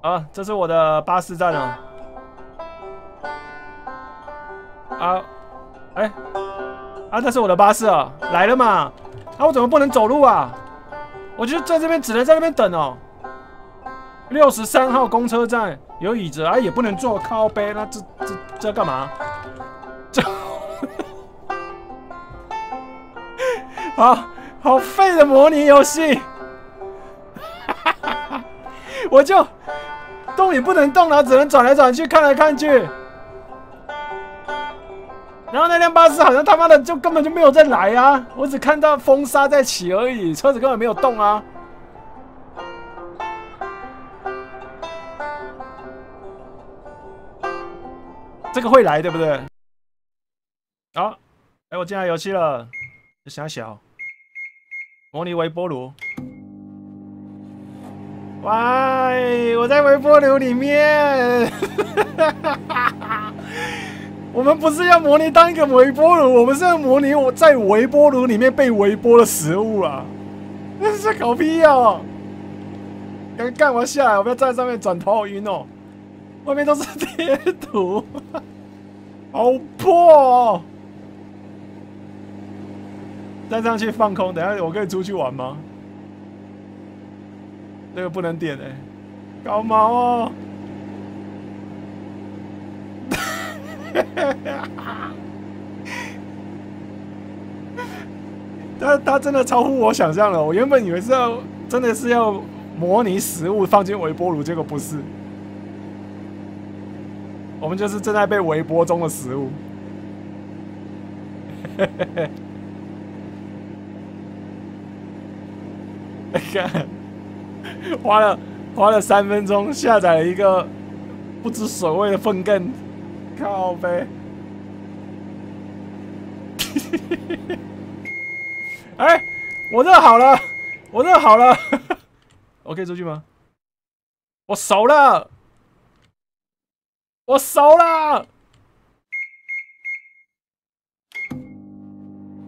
啊，这是我的巴士站啊。啊，哎，啊，这是我的巴士啊，来了嘛？啊，我怎么不能走路啊？我就在这边，只能在那边等哦。六十三号公车站有椅子啊，也不能坐，靠背，那这这这干嘛？这，好好废的模拟游戏，我就动也不能动了，只能转来转去，看来看去。然后那辆巴士好像他妈的就根本就没有再来啊！我只看到风沙在起而已，车子根本没有动啊。这个会来对不对？好，哎，我进来游戏了，小小模拟微波炉。喂，我在微波炉里面。我们不是要模拟当一个微波炉，我们是要模拟我在微波炉里面被微波的食物啊！那是搞屁啊！刚干完下来，我不要在上面转头好晕哦。外面都是贴图，好破哦！站上去放空，等下我可以出去玩吗？那个不能点哎，搞毛哦！他他真的超乎我想象了。我原本以为是要真的是要模拟食物放进微波炉，结果不是。我们就是正在被微波中的食物。看，花了花了三分钟下载了一个不知所谓的粪便。靠呗！哎，我热好了，我热好了，我可以出去吗？我熟了，我熟了，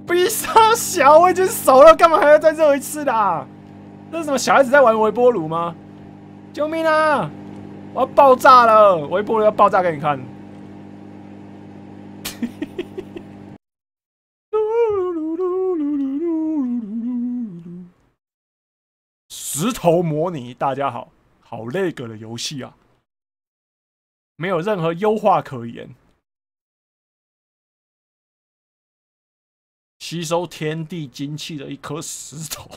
比上小，我已经熟了，干嘛还要再热一次的？这是什么小孩子在玩微波炉吗？救命啊！我要爆炸了，微波炉要爆炸给你看。石头模拟，大家好，好那个的游戏啊，没有任何优化可言。吸收天地精气的一颗石头，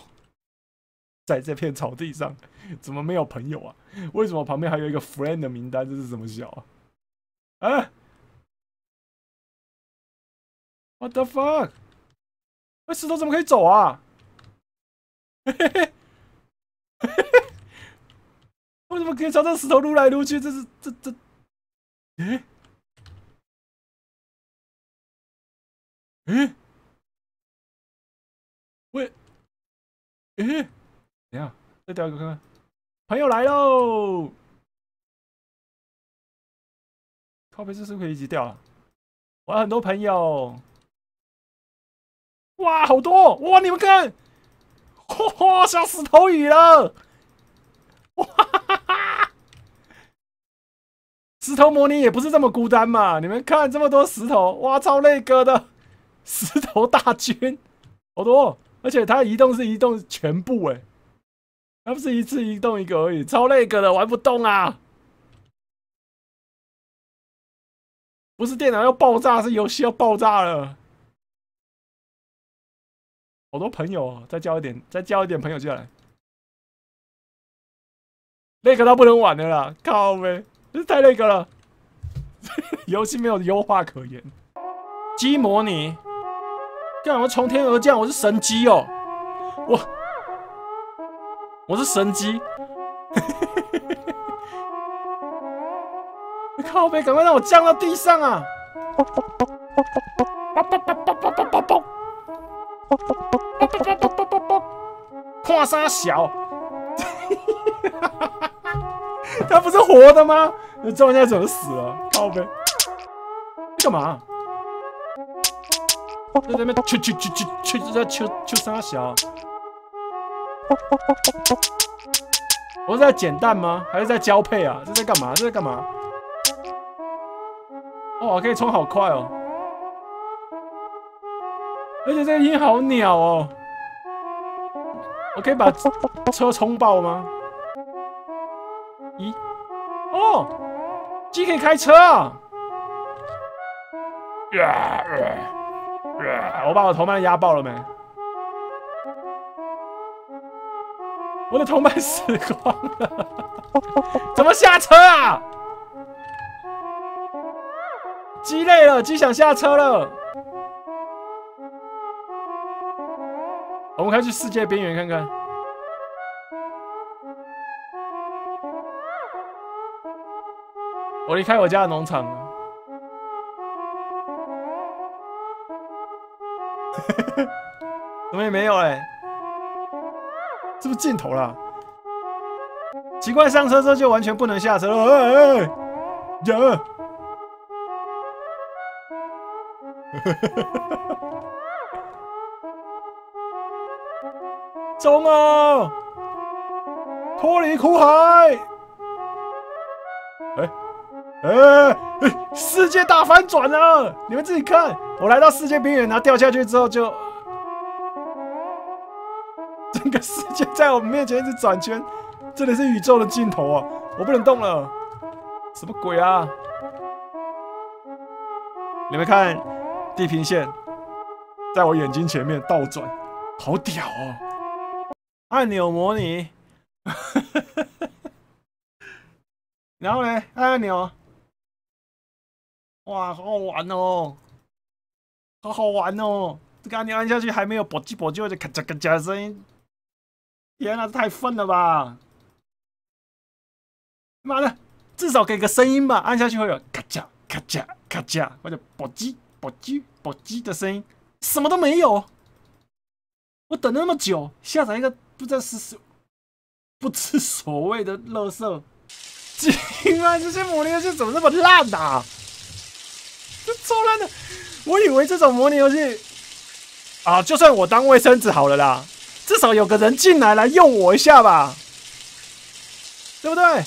在这片草地上，怎么没有朋友啊？为什么旁边还有一个 friend 的名单？这是什么小啊？啊？What the fuck？那石头怎么可以走啊？嘿嘿嘿，嘿嘿，为什么可以朝这石头撸来撸去？这是这这，诶？诶？喂？诶？等下，再掉一个看看。朋友来喽！靠背这是不是可以一起掉啊？我有很多朋友。哇，好多哇！你们看，哇，像石头雨了！哇哈哈！石头模拟也不是这么孤单嘛！你们看这么多石头，哇，超累哥的石头大军，好多！而且它移动是移动全部哎，它不是一次移动一个而已，超那个的，玩不动啊！不是电脑要爆炸，是游戏要爆炸了。好多朋友哦，再交一点，再交一点朋友进来。那个他不能玩的啦，靠呗，这太那个了。游戏没有优化可言。鸡模拟，干嘛从天而降？我是神机哦，我我是神鸡。靠呗，赶快让我降到地上啊！跨沙小，他不是活的吗？那这玩意怎么死了？靠呗！干嘛？在那边去去去去去在秋秋沙小。我是在捡蛋吗？还是在交配啊？这在干嘛？这在干嘛？哦，可以冲好快哦！而且这个音好鸟哦！我可以把车冲爆吗？咦？哦，鸡可以开车啊！我把我同伴压爆了没？我的同伴死光了，怎么下车啊？鸡累了，鸡想下车了。我们开去世界边缘看看。我离开我家的农场了。怎么也没有哎？是不是尽头了？奇怪，上车之后就完全不能下车了。哎哎，呀！中啊！脱离苦海！哎哎哎！世界大反转了！你们自己看，我来到世界边缘，然后掉下去之后就，整个世界在我面前一直转圈，这里是宇宙的尽头啊！我不能动了，什么鬼啊？你们看。地平线在我眼睛前面倒转，好屌哦！按钮模拟，然后呢？按钮，哇，好好玩哦，好好玩哦！这个按钮按下去还没有啵叽啵叽就咔嚓咔嚓的声音，天哪，太愤了吧！妈的，至少给个声音吧，按下去会有咔嚓咔嚓咔嚓或者啵叽。啵叽啵叽的声音，什么都没有。我等了那么久，下载一个不知道是什不知所谓的乐色。今晚这些模拟游戏怎么那么烂呐？这超烂的！我以为这种模拟游戏啊，就算我当卫生纸好了啦，至少有个人进来来用我一下吧，对不对？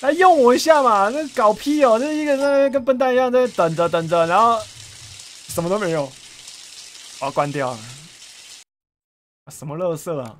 来用我一下嘛！那搞屁哦！那一个人跟笨蛋一样在等着等着，然后什么都没有，把关掉了。什么乐色啊！